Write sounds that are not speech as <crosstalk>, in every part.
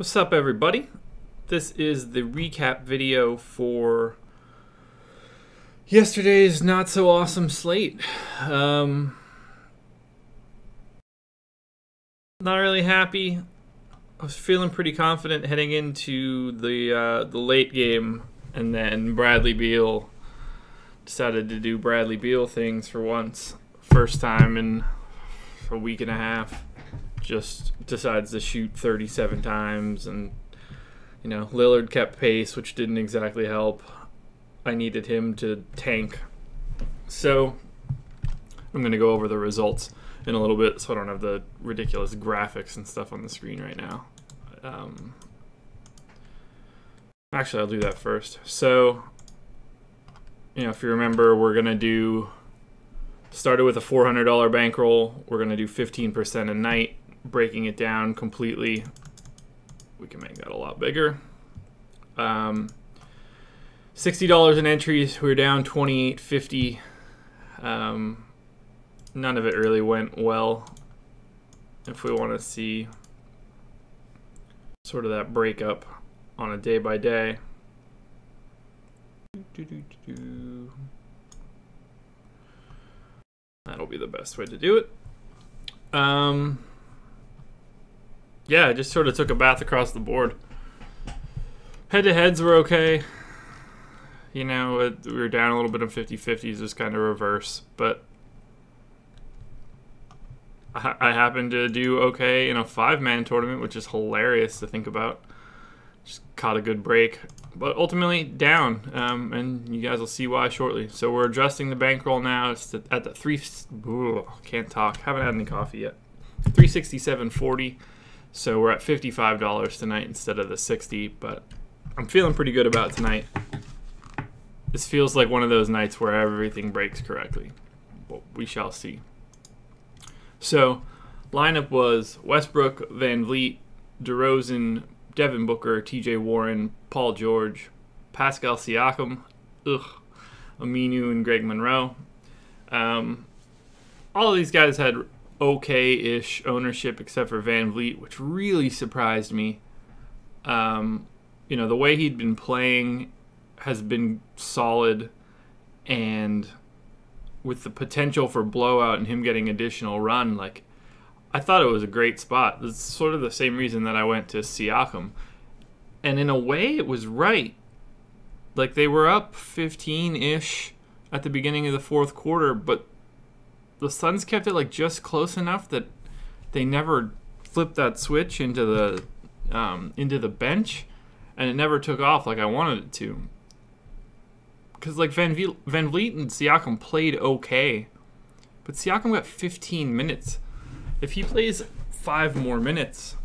What's up, everybody? This is the recap video for yesterday's not so awesome slate. Um, not really happy. I was feeling pretty confident heading into the uh, the late game, and then Bradley Beal decided to do Bradley Beal things for once. First time in a week and a half. Just decides to shoot 37 times, and you know Lillard kept pace, which didn't exactly help. I needed him to tank, so I'm gonna go over the results in a little bit, so I don't have the ridiculous graphics and stuff on the screen right now. Um, actually, I'll do that first. So, you know, if you remember, we're gonna do started with a $400 bankroll. We're gonna do 15% a night, breaking it down completely. We can make that a lot bigger. Um, $60 in entries. We are down 28.50. Um, none of it really went well. If we want to see sort of that breakup on a day by day. That'll be the best way to do it. Um, yeah, I just sort of took a bath across the board. Head to heads were okay. You know, it, we were down a little bit of 50 50s, just kind of reverse. But I, I happened to do okay in a five man tournament, which is hilarious to think about. Just caught a good break, but ultimately down, um, and you guys will see why shortly. So we're adjusting the bankroll now. It's at the three. Ugh, can't talk. Haven't had any coffee yet. 367.40. So we're at $55 tonight instead of the 60, but I'm feeling pretty good about tonight. This feels like one of those nights where everything breaks correctly. But we shall see. So, lineup was Westbrook, Van Vleet, DeRozan, Devin Booker, TJ Warren, Paul George, Pascal Siakam, ugh, Aminu, and Greg Monroe. Um, all of these guys had okay-ish ownership except for Van Vleet, which really surprised me. Um, you know, the way he'd been playing has been solid, and with the potential for blowout and him getting additional run, like I thought it was a great spot. It's sort of the same reason that I went to Siakam, and in a way, it was right. Like they were up 15-ish at the beginning of the fourth quarter, but the Suns kept it like just close enough that they never flipped that switch into the um, into the bench, and it never took off like I wanted it to. Because like Van, v- Van Vleet and Siakam played okay, but Siakam got 15 minutes. If he plays five more minutes,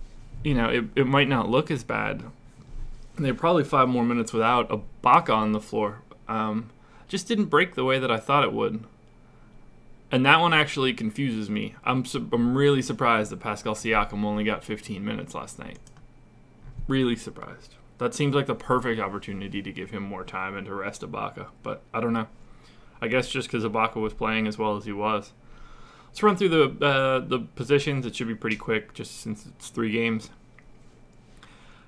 you know it, it might not look as bad. They're probably five more minutes without a Baka on the floor. Um, just didn't break the way that I thought it would. And that one actually confuses me. I'm I'm really surprised that Pascal Siakam only got 15 minutes last night. Really surprised. That seems like the perfect opportunity to give him more time and to rest Ibaka, but I don't know. I guess just because Ibaka was playing as well as he was. Let's run through the uh, the positions. It should be pretty quick, just since it's three games.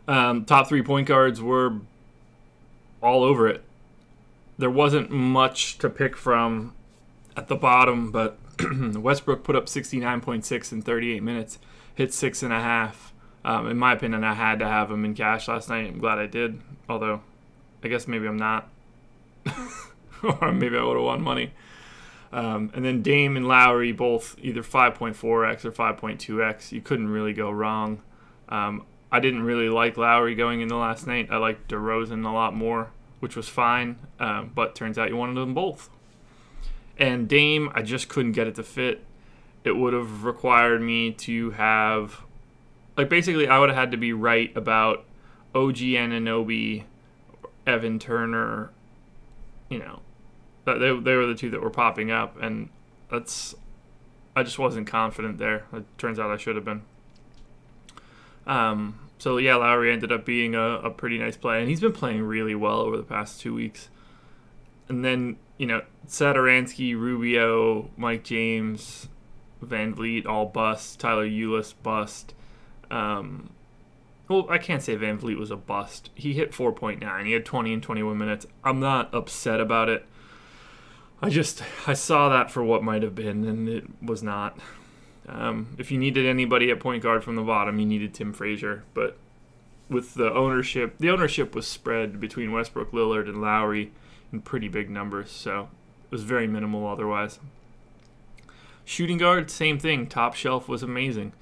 Um, top three point guards were all over it. There wasn't much to pick from at the bottom, but <clears throat> Westbrook put up 69.6 in 38 minutes, hit six and a half. Um, in my opinion, I had to have him in cash last night. I'm glad I did, although I guess maybe I'm not. <laughs> or maybe I would have won money. Um, and then Dame and Lowry both either 5.4x or 5.2x. You couldn't really go wrong. Um, I didn't really like Lowry going into last night. I liked DeRozan a lot more, which was fine. Um, but turns out you wanted them both. And Dame, I just couldn't get it to fit. It would have required me to have, like, basically, I would have had to be right about OG Anunoby, Evan Turner, you know, they, they were the two that were popping up, and that's, I just wasn't confident there. It turns out I should have been. Um, so yeah, Lowry ended up being a, a pretty nice play, and he's been playing really well over the past two weeks. And then you know, Satoransky, Rubio, Mike James, Van Vleet all bust. Tyler Ulis bust. Um, well, I can't say Van Vleet was a bust. He hit 4.9. He had 20 and 21 minutes. I'm not upset about it. I just I saw that for what might have been, and it was not. Um, if you needed anybody at point guard from the bottom, you needed Tim Frazier. But with the ownership, the ownership was spread between Westbrook, Lillard, and Lowry in pretty big numbers, so it was very minimal otherwise. Shooting guard, same thing. Top shelf was amazing.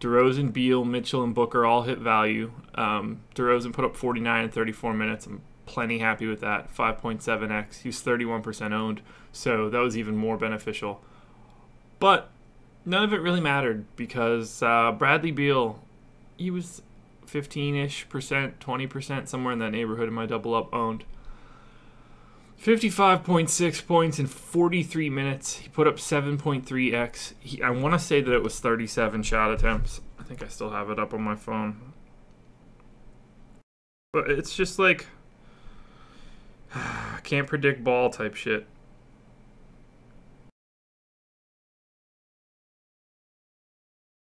DeRozan, Beal, Mitchell, and Booker all hit value. Um, DeRozan put up 49 and 34 minutes. I'm plenty happy with that. 5.7x. He was 31% owned, so that was even more beneficial. But none of it really mattered because uh, Bradley Beal, he was 15-ish percent, 20%, somewhere in that neighborhood in my double up owned. 55.6 points in 43 minutes. He put up 7.3x. He, I want to say that it was 37 shot attempts. I think I still have it up on my phone. But it's just like <sighs> can't predict ball type shit.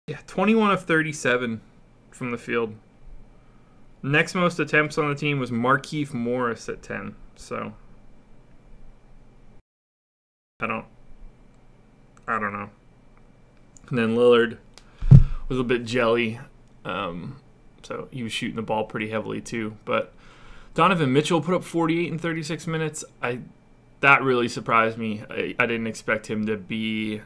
Yeah, 21 of 37 from the field. Next most attempts on the team was Markieff Morris at 10. So I don't I don't know. And then Lillard was a bit jelly. Um, so he was shooting the ball pretty heavily too. But Donovan Mitchell put up 48 in 36 minutes. I that really surprised me. I, I didn't expect him to be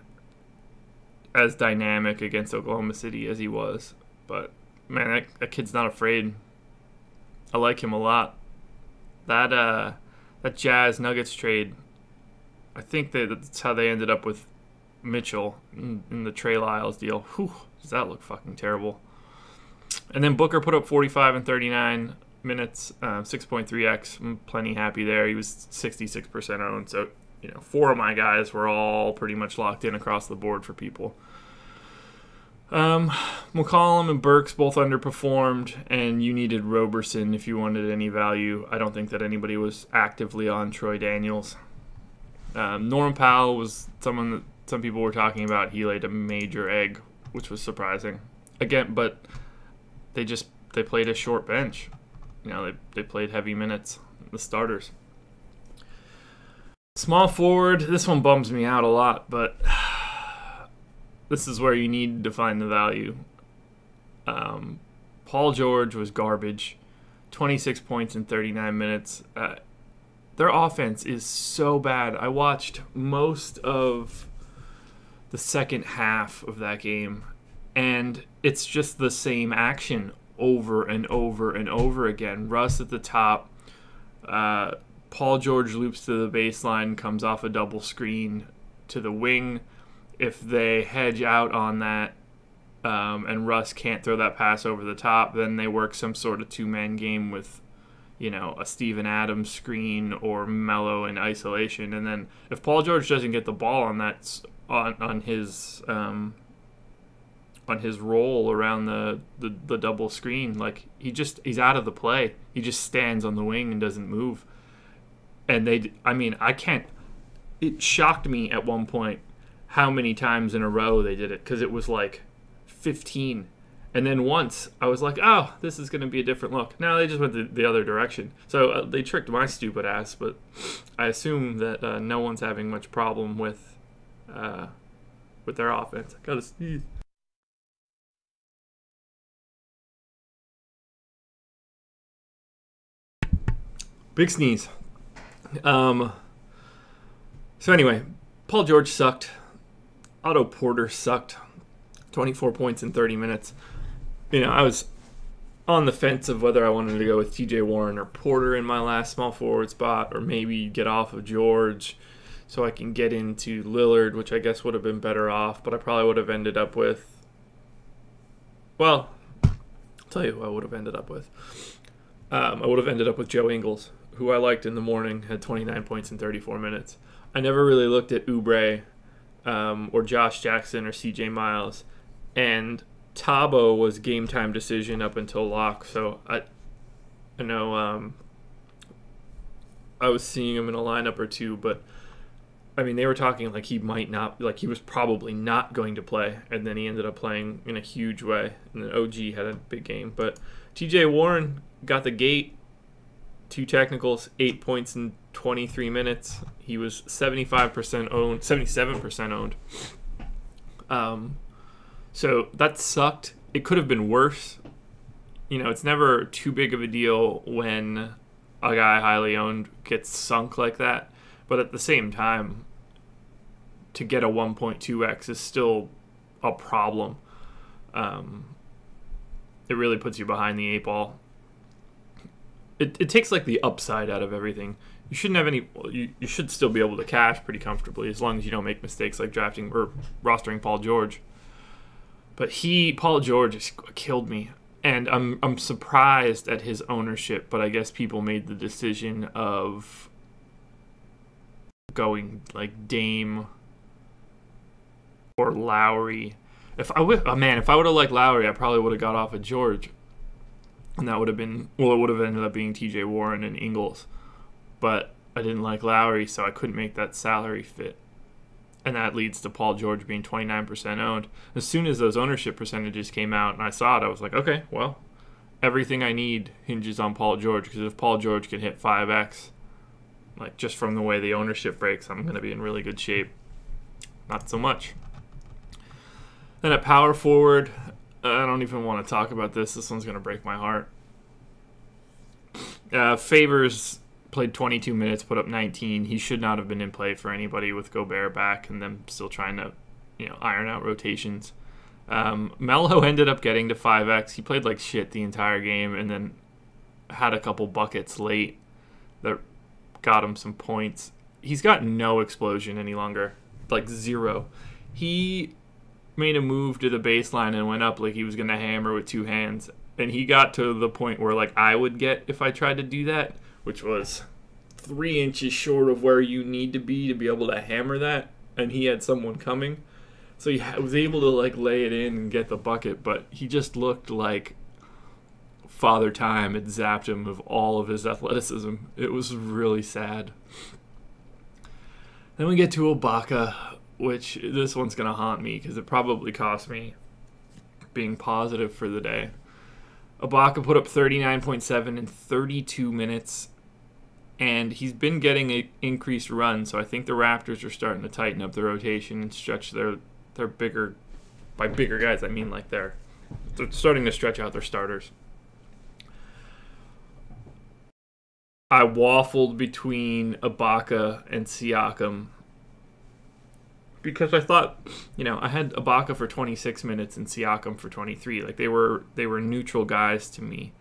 as dynamic against Oklahoma City as he was. But man, that, that kid's not afraid. I like him a lot. That uh, that Jazz Nuggets trade, I think that that's how they ended up with Mitchell in, in the Trey Lyles deal. Whew, does that look fucking terrible? And then Booker put up 45 and 39 minutes, uh, 6.3x. I'm plenty happy there. He was 66% owned, so you know, four of my guys were all pretty much locked in across the board for people. Um, McCollum and Burks both underperformed, and you needed Roberson if you wanted any value. I don't think that anybody was actively on Troy Daniels. Um, Norman Powell was someone that some people were talking about. He laid a major egg, which was surprising. Again, but they just they played a short bench. You know, they they played heavy minutes. The starters. Small forward. This one bums me out a lot, but <sighs> this is where you need to find the value. Um, Paul George was garbage, 26 points in 39 minutes. Uh, their offense is so bad. I watched most of the second half of that game, and it's just the same action over and over and over again. Russ at the top. Uh, Paul George loops to the baseline, comes off a double screen to the wing if they hedge out on that um, and Russ can't throw that pass over the top, then they work some sort of two man game with, you know, a Steven Adams screen or Melo in isolation. And then if Paul George doesn't get the ball on that on on his um, on his roll around the, the the double screen, like he just he's out of the play. He just stands on the wing and doesn't move. And they, I mean, I can't. It shocked me at one point how many times in a row they did it because it was like 15 and then once i was like oh this is going to be a different look. Now they just went the, the other direction. So uh, they tricked my stupid ass but i assume that uh, no one's having much problem with uh, with their offense. I gotta sneeze. Big sneeze. Um so anyway paul george sucked. Otto Porter sucked. 24 points in 30 minutes. You know, I was on the fence of whether I wanted to go with TJ Warren or Porter in my last small forward spot, or maybe get off of George so I can get into Lillard, which I guess would have been better off, but I probably would have ended up with. Well, I'll tell you who I would have ended up with. Um, I would have ended up with Joe Ingles, who I liked in the morning, had 29 points in 34 minutes. I never really looked at Oubre um, or Josh Jackson or CJ Miles, and Thabo was game time decision up until lock. So I, I know um, I was seeing him in a lineup or two, but I mean they were talking like he might not, like he was probably not going to play, and then he ended up playing in a huge way. And then OG had a big game, but TJ Warren got the gate, two technicals, eight points in 23 minutes. He was 75% owned, 77% owned. Um, so that sucked. It could have been worse. You know, it's never too big of a deal when a guy highly owned gets sunk like that. But at the same time, to get a 1.2x is still a problem. Um, it really puts you behind the eight ball. It, it takes like the upside out of everything. You shouldn't have any. You, you should still be able to cash pretty comfortably as long as you don't make mistakes like drafting or rostering Paul George. But he, Paul George, just killed me, and I'm I'm surprised at his ownership. But I guess people made the decision of going like Dame or Lowry. If I would, oh man, if I would have liked Lowry, I probably would have got off of George, and that would have been well, it would have ended up being T.J. Warren and Ingles, but I didn't like Lowry, so I couldn't make that salary fit, and that leads to Paul George being 29% owned. As soon as those ownership percentages came out and I saw it, I was like, okay, well, everything I need hinges on Paul George because if Paul George can hit 5x, like just from the way the ownership breaks, I'm going to be in really good shape. Not so much. Then at power forward, I don't even want to talk about this. This one's going to break my heart. Uh, Favors played 22 minutes, put up 19. He should not have been in play for anybody with Gobert back and them still trying to, you know, iron out rotations. Um, Melo <laughs> ended up getting to 5x. He played like shit the entire game and then had a couple buckets late that got him some points. He's got no explosion any longer, like zero. He made a move to the baseline and went up like he was going to hammer with two hands. And he got to the point where like I would get if I tried to do that, which was three inches short of where you need to be to be able to hammer that. And he had someone coming. So he was able to like lay it in and get the bucket, but he just looked like Father Time had zapped him of all of his athleticism. It was really sad. Then we get to Ibaka, which this one's going to haunt me because it probably cost me being positive for the day. Ibaka put up 39.7 in 32 minutes, and he's been getting an increased run, so I think the Raptors are starting to tighten up the rotation and stretch their, their bigger, by bigger guys, I mean like they're, they're starting to stretch out their starters. I waffled between Ibaka and Siakam because I thought, you know, I had Ibaka for 26 minutes and Siakam for 23. Like they were they were neutral guys to me.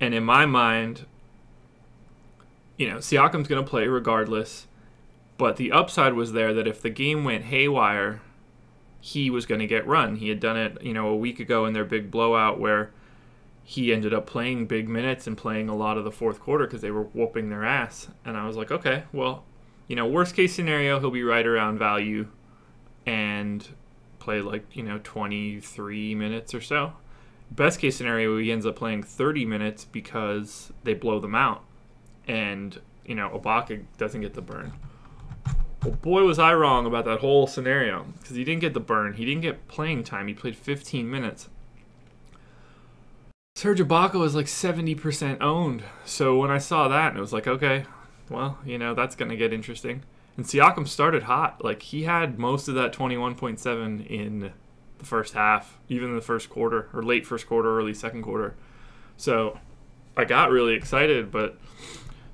And in my mind, you know, Siakam's going to play regardless, but the upside was there that if the game went haywire, he was going to get run. He had done it, you know, a week ago in their big blowout where he ended up playing big minutes and playing a lot of the fourth quarter because they were whooping their ass. And I was like, okay, well, you know, worst case scenario, he'll be right around value and play like, you know, 23 minutes or so. Best case scenario, he ends up playing 30 minutes because they blow them out. And, you know, Ibaka doesn't get the burn. Well, boy, was I wrong about that whole scenario because he didn't get the burn. He didn't get playing time. He played 15 minutes. Serge Ibaka was like 70% owned. So when I saw that, and it was like, okay, well, you know, that's going to get interesting. And Siakam started hot. Like, he had most of that 21.7 in the first half, even the first quarter, or late first quarter, early second quarter. So I got really excited, but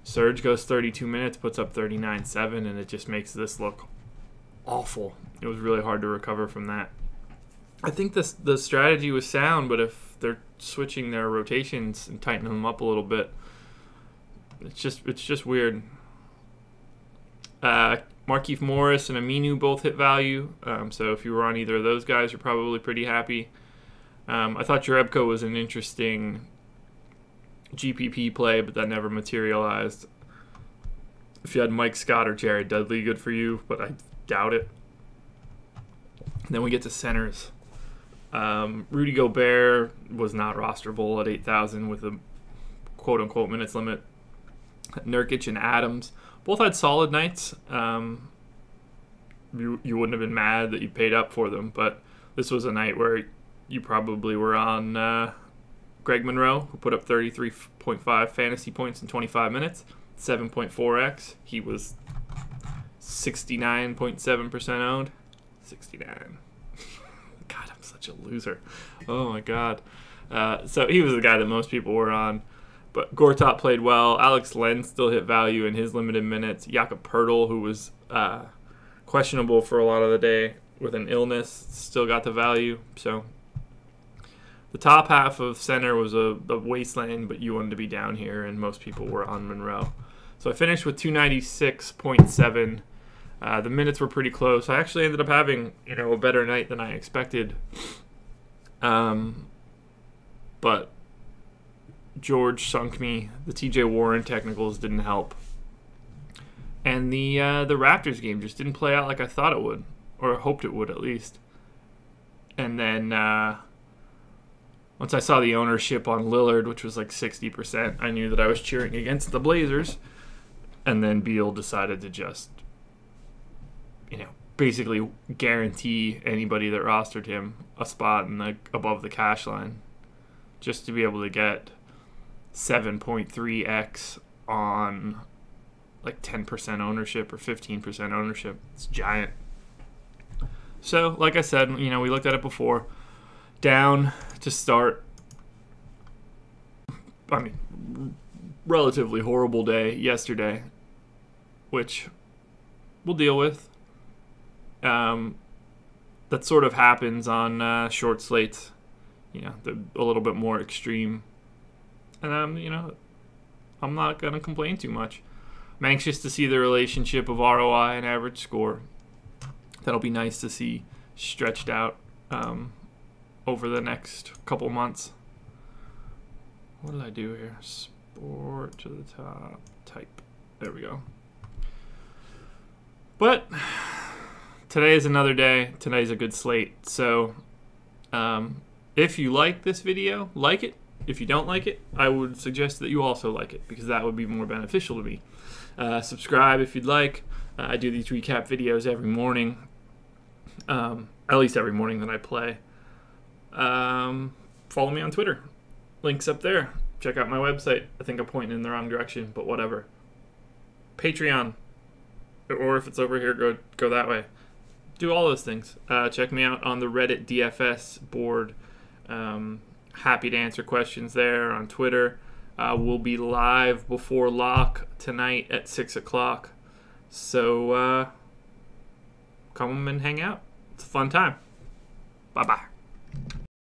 Serge goes 32 minutes, puts up 39.7, and it just makes this look awful. It was really hard to recover from that. I think this the strategy was sound, but if they're switching their rotations and tightening them up a little bit, it's just it's just weird. Uh, Markieff Morris and Aminu both hit value, um, so if you were on either of those guys, you're probably pretty happy. Um, I thought Jerebko was an interesting GPP play, but that never materialized. If you had Mike Scott or Jared Dudley, good for you, but I doubt it. And then we get to centers. Um, Rudy Gobert was not rosterable at 8,000 with a quote unquote minutes limit. Nurkic and Adams both had solid nights. Um, you, you wouldn't have been mad that you paid up for them, but this was a night where you probably were on uh, Greg Monroe, who put up 33.5 fantasy points in 25 minutes, 7.4x. He was 69.7% owned. 69. <laughs> God, I'm such a loser. Oh my God. Uh, so he was the guy that most people were on. But Gortat played well. Alex Len still hit value in his limited minutes. Jakob Poeltl, who was uh, questionable for a lot of the day with an illness, still got the value. So the top half of center was a, a wasteland, but you wanted to be down here, and most people were on Monroe. So I finished with 296.7. Uh, the minutes were pretty close. I actually ended up having you know a better night than I expected. Um, but George sunk me. The T.J. Warren technicals didn't help, and the uh, the Raptors game just didn't play out like I thought it would, or hoped it would at least. And then uh, once I saw the ownership on Lillard, which was like sixty percent, I knew that I was cheering against the Blazers. And then Beal decided to just, you know, basically guarantee anybody that rostered him a spot in the above the cash line, just to be able to get 7.3x on like 10% ownership or 15% ownership. It's giant. So, like I said, you know, we looked at it before. Down to start. I mean, relatively horrible day yesterday, which we'll deal with. Um, that sort of happens on uh, short slates. You know, a little bit more extreme and I'm, you know, I'm not gonna complain too much. I'm anxious to see the relationship of ROI and average score. That'll be nice to see stretched out um, over the next couple months. What did I do here? Sport to the top, type. There we go. But today is another day. Today's a good slate. So um, if you like this video, like it, if you don't like it, I would suggest that you also like it because that would be more beneficial to me. Uh, subscribe if you'd like. Uh, I do these recap videos every morning, um, at least every morning that I play. Um, follow me on Twitter. Links up there. Check out my website. I think I'm pointing in the wrong direction, but whatever. Patreon, or if it's over here, go go that way. Do all those things. Uh, check me out on the Reddit DFS board. Um, happy to answer questions there on Twitter. Uh, we'll be live before lock tonight at 6 o'clock. So uh, come and hang out. It's a fun time. Bye bye.